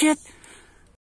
chết